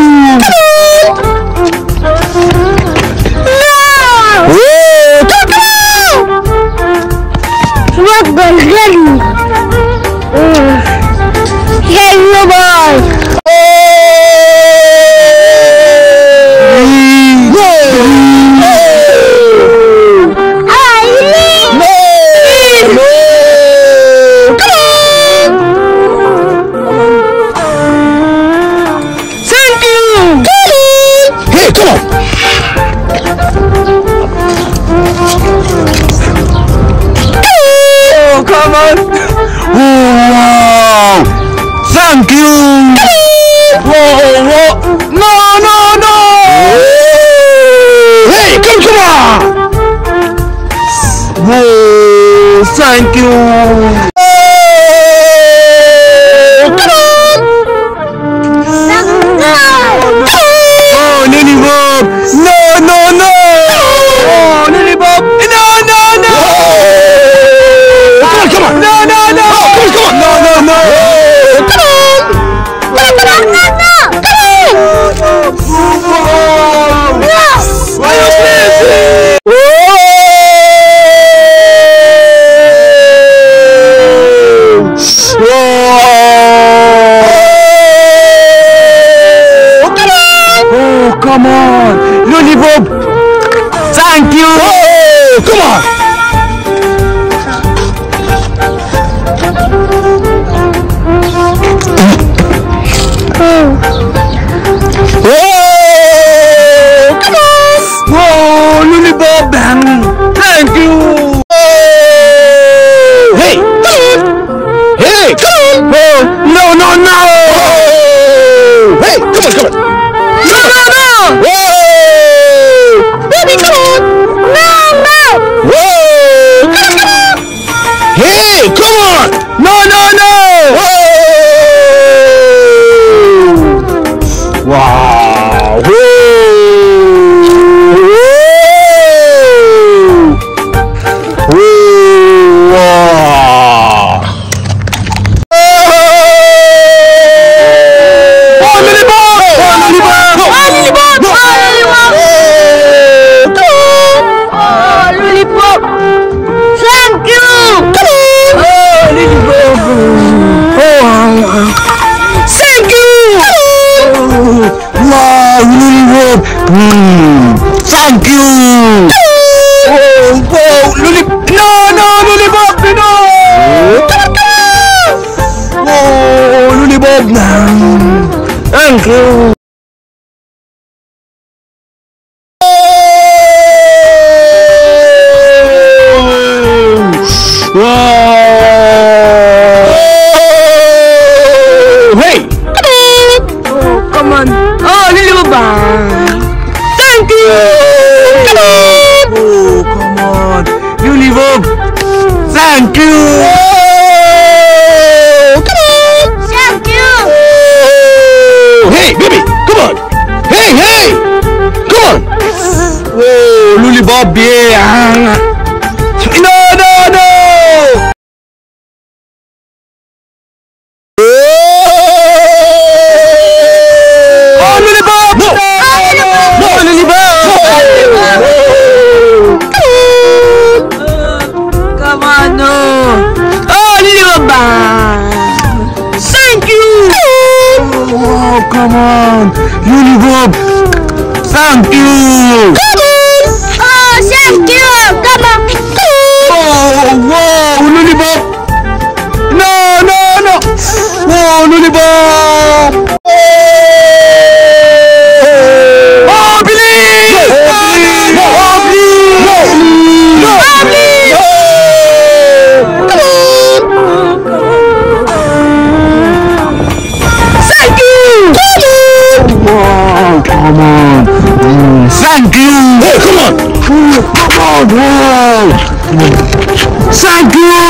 Woo! Thank you. Come on. No, Thank you. Oh, come on. 릴리버! 릴리버! loob. Mm. Thank you! Oh, wow! Lulip! No, no! Lulibog! No! Oh, lulibog no. Thank you! not be. No, no, no. Oh. Come on, no. Oh, Lilibaba. Thank you. Oh, come on. Lilibaba. Thank you. Come on. Come on! Oh! No, no, no! Oh please! No, please! No, please! No, please! Thank you! Come on! Sagu!